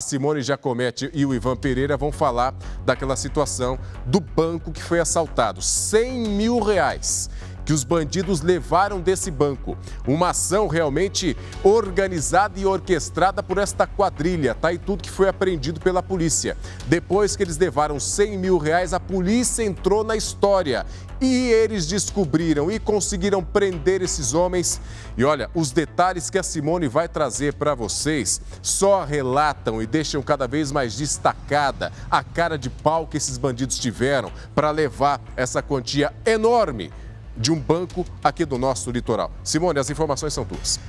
Simone Jacomete e o Ivan Pereira vão falar daquela situação do banco que foi assaltado. 100 mil reais que os bandidos levaram desse banco. Uma ação realmente organizada e orquestrada por esta quadrilha. Tá aí tudo que foi apreendido pela polícia. Depois que eles levaram 100 mil reais, a polícia entrou na história. E eles descobriram e conseguiram prender esses homens. E olha, os detalhes que a Simone vai trazer para vocês só relatam e deixam cada vez mais destacada a cara de pau que esses bandidos tiveram para levar essa quantia enorme de um banco aqui do nosso litoral. Simone, as informações são tuas.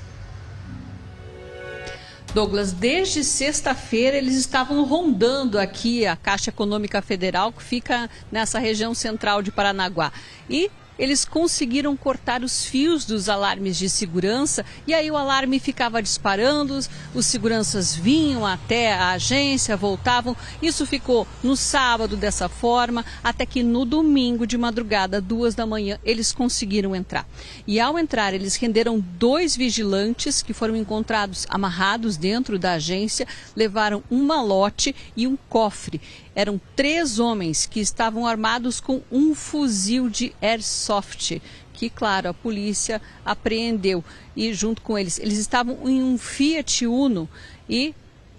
Douglas, desde sexta-feira eles estavam rondando aqui a Caixa Econômica Federal, que fica nessa região central de Paranaguá. E eles conseguiram cortar os fios dos alarmes de segurança e aí o alarme ficava disparando, os seguranças vinham até a agência, voltavam. Isso ficou no sábado dessa forma, até que no domingo de madrugada, duas da manhã, eles conseguiram entrar. E ao entrar, eles renderam dois vigilantes que foram encontrados amarrados dentro da agência, levaram um malote e um cofre. Eram três homens que estavam armados com um fuzil de airsoft, que, claro, a polícia apreendeu. E junto com eles, eles estavam em um Fiat Uno e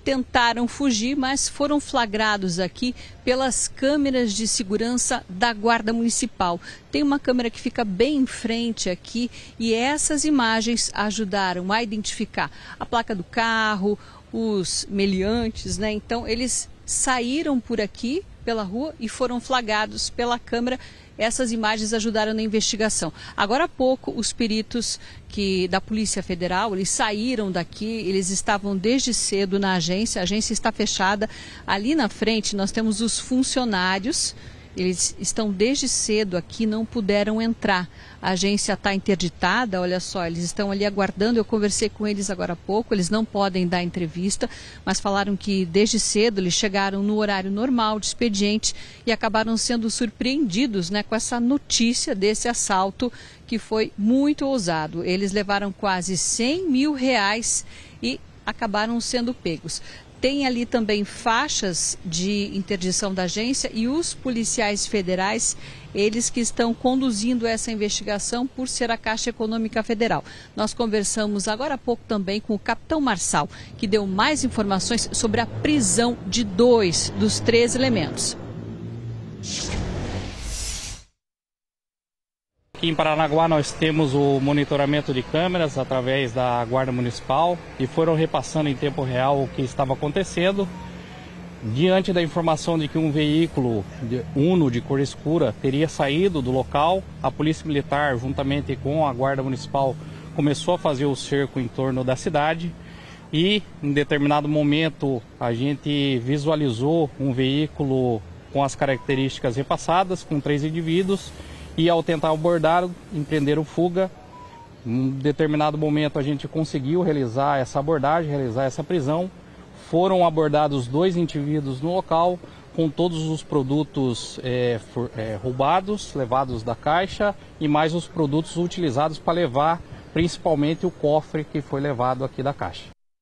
tentaram fugir, mas foram flagrados aqui pelas câmeras de segurança da Guarda Municipal. Tem uma câmera que fica bem em frente aqui e essas imagens ajudaram a identificar a placa do carro, os meliantes, né? Então eles saíram por aqui pela rua e foram flagrados pela câmera. Essas imagens ajudaram na investigação. Agora há pouco, os peritos que da Polícia Federal, eles saíram daqui, eles estavam desde cedo na agência, a agência está fechada. Ali na frente nós temos os funcionários eles estão desde cedo aqui, não puderam entrar. A agência está interditada, olha só, eles estão ali aguardando. Eu conversei com eles agora há pouco, eles não podem dar entrevista, mas falaram que desde cedo eles chegaram no horário normal de expediente e acabaram sendo surpreendidos né, com essa notícia desse assalto que foi muito ousado. Eles levaram quase 100 mil reais e acabaram sendo pegos. Tem ali também faixas de interdição da agência e os policiais federais, eles que estão conduzindo essa investigação por ser a Caixa Econômica Federal. Nós conversamos agora há pouco também com o capitão Marçal, que deu mais informações sobre a prisão de dois dos três elementos. Aqui em Paranaguá nós temos o monitoramento de câmeras através da Guarda Municipal e foram repassando em tempo real o que estava acontecendo. Diante da informação de que um veículo Uno de cor escura teria saído do local, a Polícia Militar, juntamente com a Guarda Municipal, começou a fazer o cerco em torno da cidade e, em determinado momento, a gente visualizou um veículo com as características repassadas, com três indivíduos e ao tentar abordar, empreenderam fuga. Em determinado momento a gente conseguiu realizar essa abordagem, realizar essa prisão. Foram abordados dois indivíduos no local com todos os produtos é, for, é, roubados, levados da caixa e mais os produtos utilizados para levar principalmente o cofre que foi levado aqui da caixa.